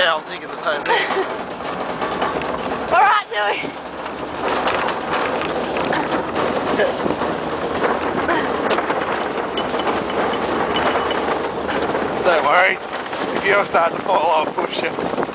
Alright, Joey. Don't worry. If you're starting to fall, I'll push you.